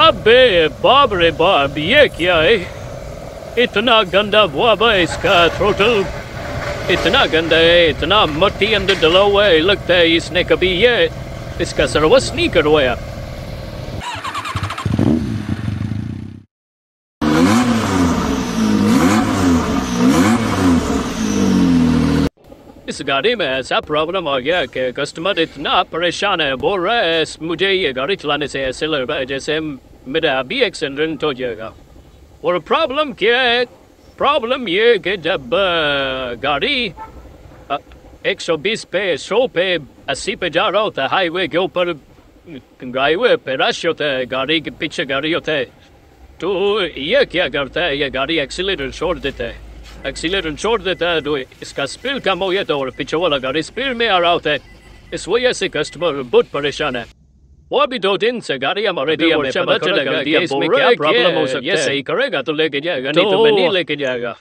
अबे बाप रे बाप ये क्या है? इतना गंदा बुआ इसका थ्रोटल इतना गंदा है, इतना मट्टी अंदर डला हुआ है, लगता है इसने कभी ये इसका सर्वस नहीं करवाया। इस गाड़ी में ऐसा प्रॉब्लम आ गया कि कस्टमर इतना परेशान है, बोल रहा है, मुझे ये गाड़ी चलाने से ऐसे लग रहा है जैसे मेरा अभी एक्सीडेंट हो जाएगा। और प्रॉब्लम क्या है? प्रॉब्लम ये कि जब गाड़ी एक सौ बीस पे, सौ पे, अस्सी पे जा रहा होता है हाईवे के ऊपर हाईवे पे रश होता है, गाड़ी के पीछे गाड़ी होता है तो ये क्या करता है? ये गाड़ी एक्सीटर छोड़ देता है। एक्सीटर छोड़ देता है तो इसका स्पीड कम हो गया तो और पीछे वाला गाड़ी स्पीड में आ रहा होता है। इस वजह से कस्टमर बहुत परेशान है। वो अभी दो दिन से गाड़ी हमारे दिया चलेगा इसमें क्या प्रॉब्लम हो सकता है ये सही करेगा तो लेके जाएगा नहीं तो मैं नहीं लेके जाएगा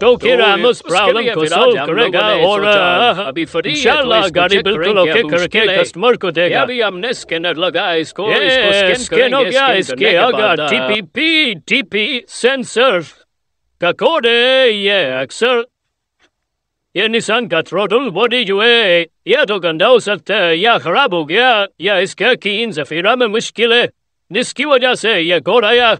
तो फिर हम उस प्रॉब्लम को सॉल्व करेगा और अभी इंशाल्लाह गाड़ी बिल्कुल ओके करके कस्टमर को देगा अभी हमने स्कैनर लगा इसको स्कैन हो गया इसके T P P T P sensor का कोड है ये अक्सर ये निशान का थ्रोटल बॉडी जो है या तो गंदा हो सकता है या खराब हो गया या इसका कीन जफीरा में मुश्किल है जिसकी वजह से ये कोड आया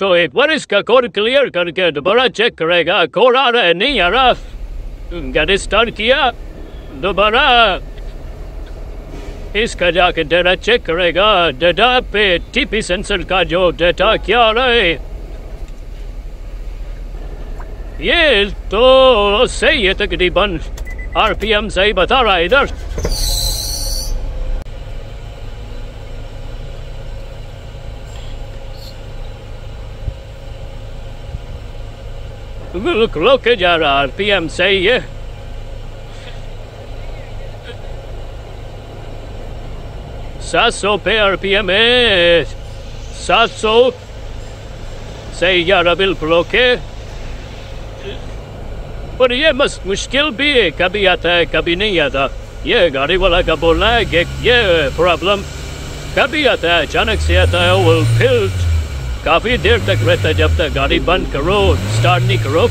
तो एक बार इसका कोड क्लियर करके दोबारा चेक करेगा कोड आ रहा है नहीं आ रहा गाड़ी स्टार्ट किया दोबारा इसका जाके डेटा चेक करेगा डेटा पे टीपी सेंसर का जो डेटा क्या आ रहा है Yes, to say it a bun. RPM say but all right, either. Look, look at your RPM say yeah. Sasso PRPM it. Sasso say Yarabil Bloque. पर ये मस्त मुश्किल भी है। कभी आता है, कभी नहीं आता। ये गाड़ी वाला का बोलना है कि ये प्रॉब्लम कभी आता है, अचानक से आता है, वो फिर काफ़ी देर तक रहता है जब तक गाड़ी बंद करो स्टार्ट नहीं करो।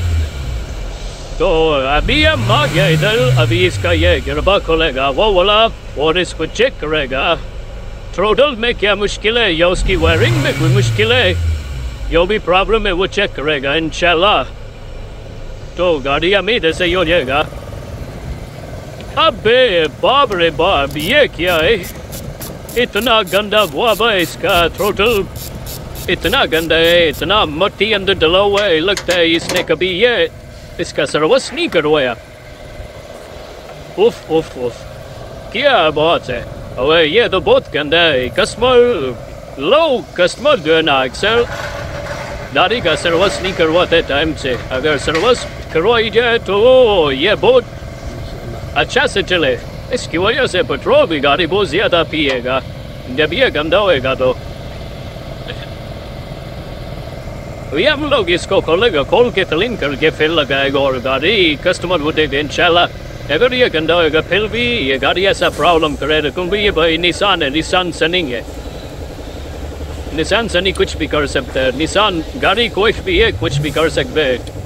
तो अभी हम आ गया इधर, अभी इसका ये गिरबा खोलेगा, वो वाला, और इसको चेक करेगा। थ्रोटल में क्या मुश्किल है? या उसकी वायरिंग में कोई मुश्किल है? जो भी प्रॉब्लम है वो चेक करेगा इंशाल्लाह तो गाड़ी इधर से ही हो जाएगा। अबे बाप रे बाप ये क्या है? इतना गंदा बुआ इसका थ्रोटल इतना गंदा है, इतना मट्टी अंदर डला हुआ है, लगता है इसने कभी ये इसका सर्विस नहीं करवाया। उफ उफ उफ, क्या बात है। अबे, ये तो बहुत गंदा है, कस्टमर लो कस्टमर जो है ना, अक्सर। गाड़ी का सर्विस नहीं करवाते टाइम से, अगर सर्विस करवाई जाए तो ये बहुत अच्छा से चले इसकी वजह से पेट्रोल भी गाड़ी बहुत ज़्यादा पिएगा जब ये गंदा होएगा तो ये हम लोग इसको खोलेगा खोल के क्लीन करके फिर लगाएगा और गाड़ी कस्टमर को देगा इंशाल्लाह अगर ये गंदा होएगा फिर भी ये गाड़ी ऐसा प्रॉब्लम करेगा क्योंकि ये भाई निशान है निशान से नहीं है निशान से कुछ भी कर सकता है निशान गाड़ी कुछ भी है कुछ भी कर सकते है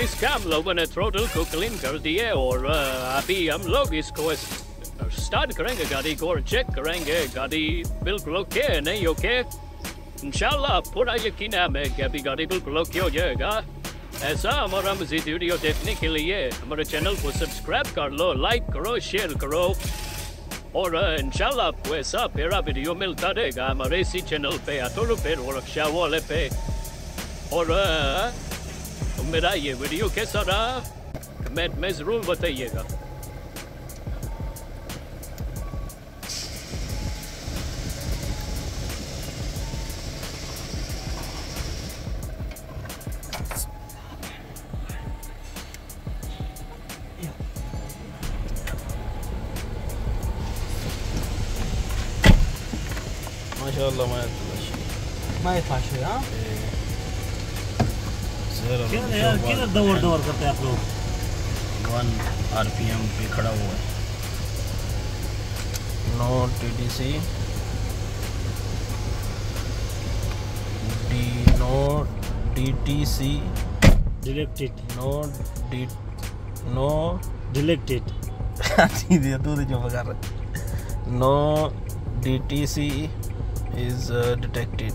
इसका हम लोगों ने थ्रोटल को क्लीन कर दिए और अभी हम लोग इसको स्टार्ट करेंगे गाड़ी को और चेक करेंगे गाड़ी बिल्कुल ओके है नहीं ओके इंशाल्लाह पूरा यकीन है हमें कि अभी गाड़ी बिल्कुल ओके हो जाएगा ऐसा हमारा मजीद वीडियो देखने के लिए हमारे चैनल को सब्सक्राइब कर लो लाइक करो शेयर करो और इंशाल्लाह आपको ऐसा पेरा वीडियो मिलता रहेगा हमारे इसी चैनल पे अतोर पे और रक्षा वाले पे और मेरा ये वीडियो कैसा रहा? कमेंट में ज़रूर बताइएगा। माशा मैं तो- माशा हाँ किधर दौड़ दौड़ करते हैं आप लोग? वन आर पी एम पे खड़ा हुआ है। No T D C D no D T C detected no D no detected तू तो चुप कर। No D T C is uh, detected